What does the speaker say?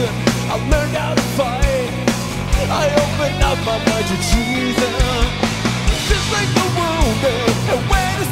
lesson I've learned how to fight. I open up my mind to Jesus. Just like the wounded and where to